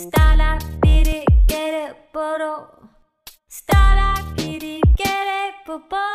Stala biri kere poro. stala biri kere popo.